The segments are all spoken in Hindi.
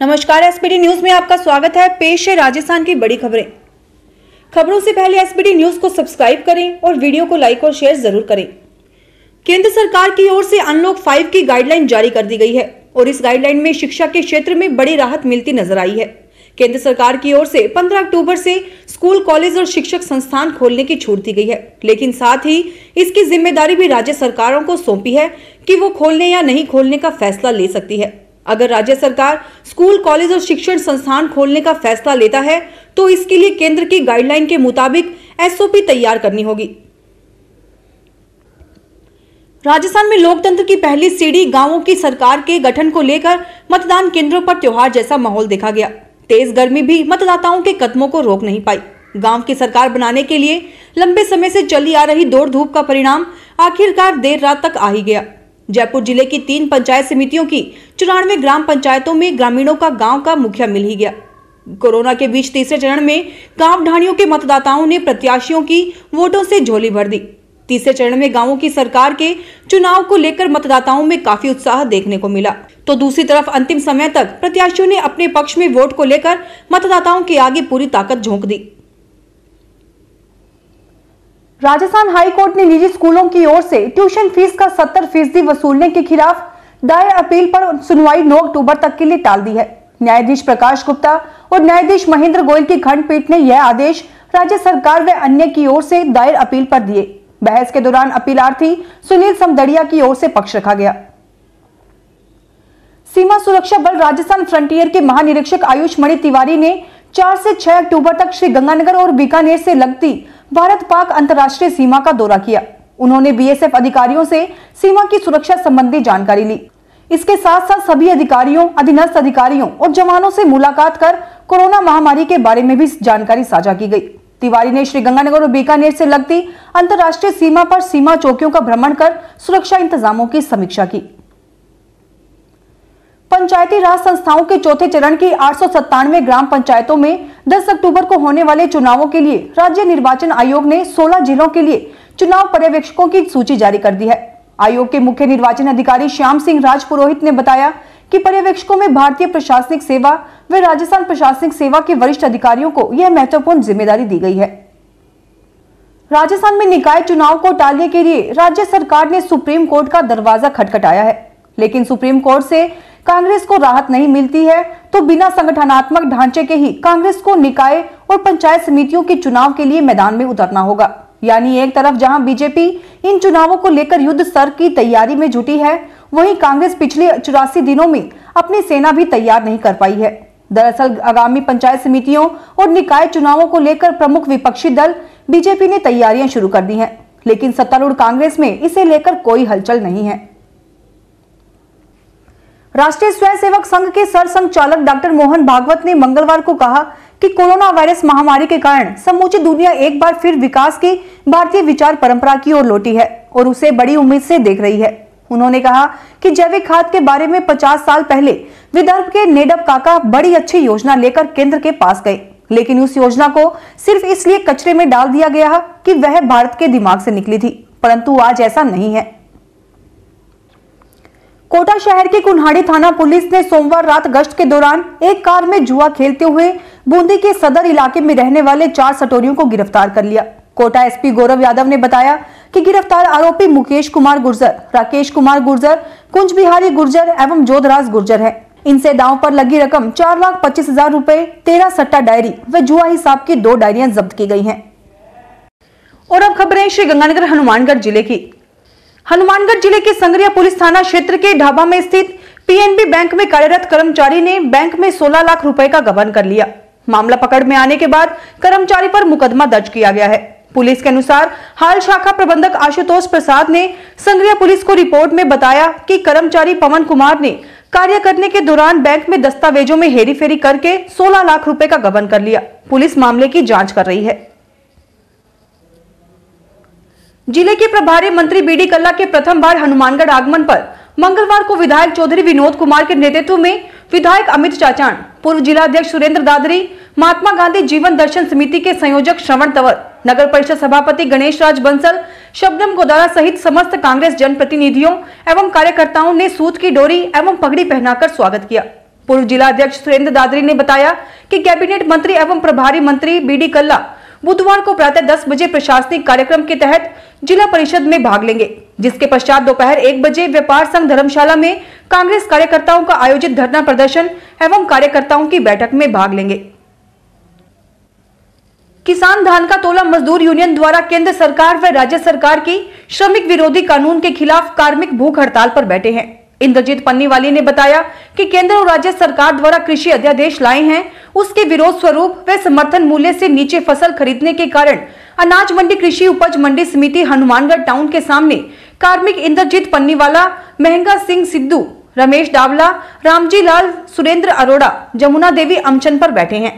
नमस्कार एसपीडी न्यूज़ में आपका स्वागत है। पेश है राजस्थान की बड़ी खबरें। खबरों से पहले एसपीडी न्यूज़ को सब्सक्राइब करें और वीडियो को लाइक और शेयर ज़रूर करें। केंद्र सरकार की ओर से अनलॉक फाइव की गाइडलाइन जारी कर दी गई है और इस गाइडलाइन में शिक्षा के क्षेत्र में बड़ी राहत मिलती नज़र आई है। केंद्र सरकार की ओर से 15 अक्टूबर से स्कूल, कॉलेज और शिक्षक संस्थान खोलने की छूट दी गई है। लेकिन साथ ही इसकी ज़िम्मेदारी भी राज्य सरकारों को सौंपी है कि वो खोलने या नहीं खोलने का फैसला ले सकती है। अगर राज्य सरकार स्कूल, कॉलेज और शिक्षण संस्थान खोलने का फैसला लेता है तो इसके लिए केंद्र की गाइडलाइन के मुताबिक एसओपी तैयार करनी होगी। राजस्थान में लोकतंत्र की पहली सीढ़ी गाँवों की सरकार के गठन को लेकर मतदान केंद्रों पर त्योहार जैसा माहौल देखा गया। तेज गर्मी भी मतदाताओं के कदमों को रोक नहीं पाई। गाँव की सरकार बनाने के लिए लंबे समय से चली आ रही दौड़ धूप का परिणाम आखिरकार देर रात तक आ ही गया। जयपुर ज़िले की तीन पंचायत समितियों की चौरानवे ग्राम पंचायतों में ग्रामीणों का गाँव का मुखिया मिल ही गया। कोरोना के बीच तीसरे चरण में गाँव ढाणियों के मतदाताओं ने प्रत्याशियों की वोटों से झोली भर दी। तीसरे चरण में गाँवों की सरकार के चुनाव को लेकर मतदाताओं में काफ़ी उत्साह देखने को मिला। तो दूसरी तरफ़ अंतिम समय तक प्रत्याशियों ने अपने पक्ष में वोट को लेकर मतदाताओं के आगे पूरी ताकत झोंक दी। राजस्थान हाई कोर्ट ने निजी स्कूलों की ओर से ट्यूशन फ़ीस का 70 फ़ीसदी वसूलने के खिलाफ दायर अपील पर सुनवाई 9 अक्टूबर तक के लिए टाल दी है। न्यायाधीश प्रकाश गुप्ता और न्यायाधीश महेंद्र गोयल की खंडपीठ ने यह आदेश राज्य सरकार व अन्य की ओर से दायर अपील पर दिए। बहस के दौरान अपीलार्थी सुनील समदड़िया की ओर से पक्ष रखा गया। सीमा सुरक्षा बल राजस्थान फ्रंटियर के महानिरीक्षक आयुष मणि तिवारी ने 4 से 6 अक्टूबर तक श्री गंगानगर और बीकानेर से लगती भारत पाक अंतर्राष्ट्रीय सीमा का दौरा किया। उन्होंने बीएसएफ अधिकारियों से सीमा की सुरक्षा संबंधी जानकारी ली। इसके साथ साथ सभी अधिकारियों, अधीनस्थ अधिकारियों और जवानों से मुलाकात कर कोरोना महामारी के बारे में भी जानकारी साझा की गई। तिवारी ने श्री गंगानगर और बीकानेर से लगती अंतर्राष्ट्रीय सीमा पर सीमा चौकियों का भ्रमण कर सुरक्षा इंतजामों की समीक्षा की। पंचायती राज संस्थाओं के चौथे चरण की आठ सौ सत्तानवे ग्राम पंचायतों में 10 अक्टूबर को होने वाले चुनावों के लिए राज्य निर्वाचन आयोग ने 16 जिलों के लिए चुनाव पर्यवेक्षकों की सूची जारी कर दी है। आयोग के मुख्य निर्वाचन अधिकारी श्याम सिंह राज पुरोहित ने बताया कि पर्यवेक्षकों में भारतीय प्रशासनिक सेवा व राजस्थान प्रशासनिक सेवा के वरिष्ठ अधिकारियों को यह महत्वपूर्ण ज़िम्मेदारी दी गई है। राजस्थान में निकाय चुनाव को टालने के लिए राज्य सरकार ने सुप्रीम कोर्ट का दरवाज़ा खटखटाया है, लेकिन सुप्रीम कोर्ट से कांग्रेस को राहत नहीं मिलती है तो बिना संगठनात्मक ढांचे के ही कांग्रेस को निकाय और पंचायत समितियों के चुनाव के लिए मैदान में उतरना होगा। यानी एक तरफ़ जहाँ बीजेपी इन चुनावों को लेकर युद्ध स्तर की तैयारी में जुटी है, वहीं कांग्रेस पिछले चौरासी दिनों में अपनी सेना भी तैयार नहीं कर पाई है। दरअसल आगामी पंचायत समितियों और निकाय चुनावों को लेकर प्रमुख विपक्षी दल बीजेपी ने तैयारियाँ शुरू कर दी हैं, लेकिन सत्तारूढ़ कांग्रेस में इसे लेकर कोई हलचल नहीं है। राष्ट्रीय स्वयंसेवक संघ के सर संघचालक डॉक्टर मोहन भागवत ने मंगलवार को कहा कि कोरोना वायरस महामारी के कारण समूची दुनिया एक बार फिर विकास की भारतीय विचार परंपरा की ओर लौटी है और उसे बड़ी उम्मीद से देख रही है। उन्होंने कहा कि जैविक खाद के बारे में 50 साल पहले विदर्भ के नेडब काका बड़ी अच्छी योजना लेकर केंद्र के पास गए। लेकिन उस योजना को सिर्फ़ इसलिए कचरे में डाल दिया गया कि वह भारत के दिमाग से निकली थी। परंतु आज ऐसा नहीं है। कोटा शहर के कुन्हाड़ी थाना पुलिस ने सोमवार रात गश्त के दौरान एक कार में जुआ खेलते हुए बूंदी के सदर इलाके में रहने वाले चार सटोरियों को गिरफ़्तार कर लिया। कोटा एसपी गौरव यादव ने बताया कि गिरफ़्तार आरोपी मुकेश कुमार गुर्जर, राकेश कुमार गुर्जर कुंज बिहारी गुर्जर एवं जोधराज गुर्जर है। इनसे दांव पर लगी रकम चार लाख पच्चीस हज़ार रूपए, तेरह सट्टा डायरी व जुआ हिसाब की दो डायरियाँ जब्त की गई हैं। और अब खबरें श्री गंगानगर हनुमानगढ़ ज़िले की। हनुमानगढ़ ज़िले के संगरिया पुलिस थाना क्षेत्र के ढाबा में स्थित पीएनबी बैंक में कार्यरत कर्मचारी ने बैंक में 16 लाख रुपए का गबन कर लिया। मामला पकड़ में आने के बाद कर्मचारी पर मुकदमा दर्ज किया गया है। पुलिस के अनुसार हाल शाखा प्रबंधक आशुतोष प्रसाद ने संग्रिया पुलिस को रिपोर्ट में बताया कि कर्मचारी पवन कुमार ने कार्य करने के दौरान बैंक में दस्तावेजों में हेरी फेरी करके 16 लाख रुपए का गबन कर लिया। पुलिस मामले की जाँच कर रही है। ज़िले के प्रभारी मंत्री बीडी कल्ला के प्रथम बार हनुमानगढ़ आगमन पर मंगलवार को विधायक चौधरी विनोद कुमार के नेतृत्व में विधायक अमित चाचाण पूर्व जिला अध्यक्ष सुरेंद्र दादरी, महात्मा गांधी जीवन दर्शन समिति के संयोजक श्रवण तंवर, नगर परिषद सभापति गणेश राज बंसल, शबनम गोदारा सहित समस्त कांग्रेस जनप्रतिनिधियों एवं कार्यकर्ताओं ने सूत की डोरी एवं पगड़ी पहनाकर स्वागत किया। पूर्व जिला अध्यक्ष सुरेंद्र दादरी ने बताया कि कैबिनेट मंत्री एवं प्रभारी मंत्री बीडी कल्ला बुधवार को प्रातः 10 बजे प्रशासनिक कार्यक्रम के तहत जिला परिषद में भाग लेंगे, जिसके पश्चात दोपहर एक बजे व्यापार संघ धर्मशाला में कांग्रेस कार्यकर्ताओं का आयोजित धरना प्रदर्शन एवं कार्यकर्ताओं की बैठक में भाग लेंगे। किसान धान का तोला मजदूर यूनियन द्वारा केंद्र सरकार व राज्य सरकार की श्रमिक विरोधी कानून के खिलाफ कार्मिक भूख हड़ताल पर बैठे हैं। इंद्रजीत पन्नीवाली ने बताया कि केंद्र और राज्य सरकार द्वारा कृषि अध्यादेश लाए हैं, उसके विरोध स्वरूप व समर्थन मूल्य से नीचे फ़सल खरीदने के कारण अनाज मंडी कृषि उपज मंडी समिति हनुमानगढ़ टाउन के सामने कार्मिक इंद्रजीत पन्नीवाला, महँगा सिंह सिद्धू, रमेश डावला रामजी लाल, सुरेंद्र अरोड़ा, जमुना देवी अमचन पर बैठे हैं।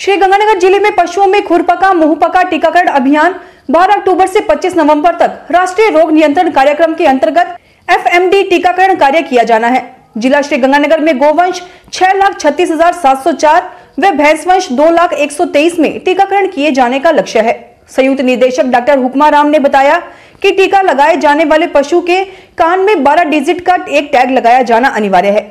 श्री गंगानगर ज़िले में पशुओं में खुरपका, मुंहपका टीकाकरण अभियान 12 अक्टूबर से 25 नवंबर तक राष्ट्रीय रोग नियंत्रण कार्यक्रम के अंतर्गत एफएमडी टीकाकरण कार्य किया जाना है। जिला श्री गंगानगर में गोवंश छह लाख छत्तीस हज़ार सात सौ चार व भैंसवंश दो लाख एक सौ तेईस में टीकाकरण किए जाने का लक्ष्य है। संयुक्त निदेशक डॉक्टर हुक्मा राम ने बताया कि टीका लगाए जाने वाले पशु के कान में 12 डिजिट का एक टैग लगाया जाना अनिवार्य है।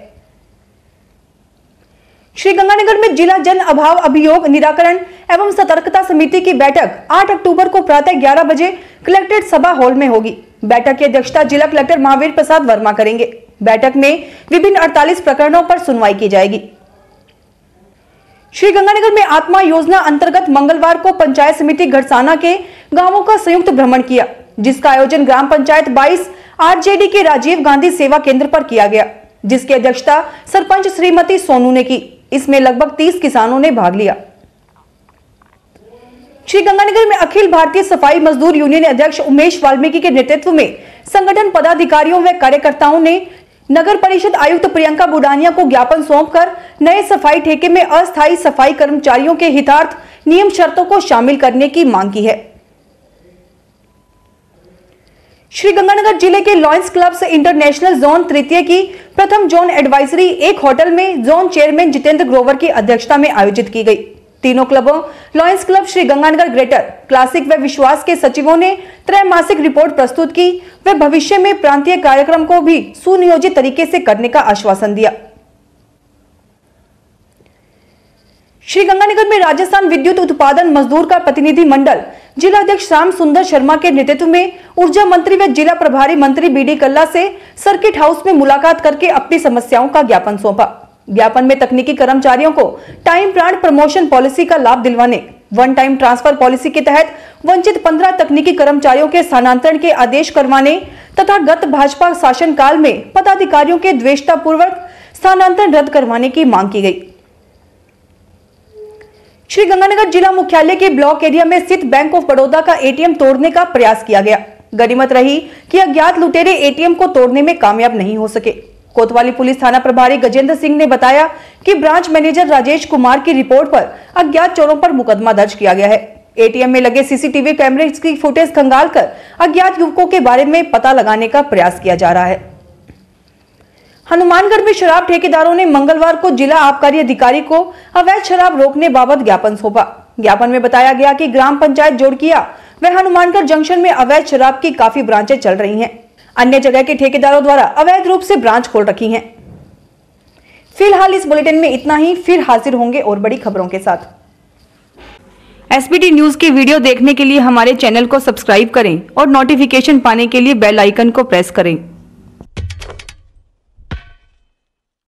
श्री गंगानगर में जिला जन अभाव अभियोग निराकरण एवं सतर्कता समिति की बैठक 8 अक्टूबर को प्रातः 11 बजे कलेक्ट्रेट सभा हॉल में होगी। बैठक की अध्यक्षता जिला कलेक्टर महावीर प्रसाद वर्मा करेंगे। बैठक में विभिन्न 48 प्रकरणों पर सुनवाई की जाएगी। श्री गंगानगर में आत्मा योजना अंतर्गत मंगलवार को पंचायत समिति घरसाना के गाँवों का संयुक्त भ्रमण किया, जिसका आयोजन ग्राम पंचायत 22 आरजेडी के राजीव गांधी सेवा केंद्र पर किया गया, जिसकी अध्यक्षता सरपंच श्रीमती सोनू ने की। इसमें लगभग 30 किसानों ने भाग लिया। श्री गंगानगर में अखिल भारतीय सफ़ाई मजदूर यूनियन अध्यक्ष उमेश वाल्मीकि के नेतृत्व में संगठन पदाधिकारियों व कार्यकर्ताओं ने नगर परिषद आयुक्त प्रियंका बुडानिया को ज्ञापन सौंपकर नए सफ़ाई ठेके में अस्थायी सफ़ाई कर्मचारियों के हितार्थ नियम शर्तों को शामिल करने की मांग की है। श्री गंगानगर ज़िले के लॉयंस क्लब से इंटरनेशनल जोन तृतीय की प्रथम जोन एडवाइजरी एक होटल में जोन चेयरमैन जितेंद्र ग्रोवर की अध्यक्षता में आयोजित की गई। तीनों क्लबों, Lions Club Sri Ganganagar greater, classic व विश्वास के सचिवों ने त्रैमासिक रिपोर्ट प्रस्तुत की। व भविष्य में प्रांतीय कार्यक्रम को भी सुनियोजित तरीके से करने का आश्वासन दिया। श्री गंगानगर में राजस्थान विद्युत उत्पादन मजदूर का प्रतिनिधि मंडल जिला अध्यक्ष श्याम सुंदर शर्मा के नेतृत्व में ऊर्जा मंत्री व जिला प्रभारी मंत्री बी डी कल्ला से सर्किट हाउस में मुलाकात करके अपनी समस्याओं का ज्ञापन सौंपा। ज्ञापन में तकनीकी कर्मचारियों को टाइम प्लांट प्रमोशन पॉलिसी का लाभ दिलवाने, वन टाइम ट्रांसफ़र पॉलिसी के तहत वंचित पंद्रह तकनीकी कर्मचारियों के स्थानांतरण के आदेश करवाने तथा गत भाजपा शासन काल में पदाधिकारियों के द्वेषता पूर्वक स्थानांतरण रद्द करवाने की मांग की गई। श्री गंगानगर जिला मुख्यालय के ब्लॉक एरिया में स्थित बैंक ऑफ़ बड़ौदा का एटीएम तोड़ने का प्रयास किया गया। गनीमत रही कि अज्ञात लुटेरे एटीएम को तोड़ने में कामयाब नहीं हो सके। कोतवाली पुलिस थाना प्रभारी गजेंद्र सिंह ने बताया कि ब्रांच मैनेजर राजेश कुमार की रिपोर्ट पर अज्ञात चोरों पर मुकदमा दर्ज किया गया है। एटीएम में लगे सीसीटीवी कैमरे की फुटेज खंगाल कर अज्ञात युवकों के बारे में पता लगाने का प्रयास किया जा रहा है। हनुमानगढ़ में शराब ठेकेदारों ने मंगलवार को जिला आबकारी अधिकारी को अवैध शराब रोकने बाबत ज्ञापन सौंपा। ज्ञापन में बताया गया कि ग्राम पंचायत जोड़किया व हनुमानगढ़ जंक्शन में अवैध शराब की काफ़ी ब्रांचें चल रही हैं। अन्य जगह के ठेकेदारों द्वारा अवैध रूप से ब्रांच खोल रखी हैं। फ़िलहाल इस बुलेटिन में इतना ही, फिर हाजिर होंगे और बड़ी खबरों के साथ। एसपीटी न्यूज़ की वीडियो देखने के लिए हमारे चैनल को सब्सक्राइब करें और नोटिफिकेशन पाने के लिए बेल आइकन को प्रेस करें।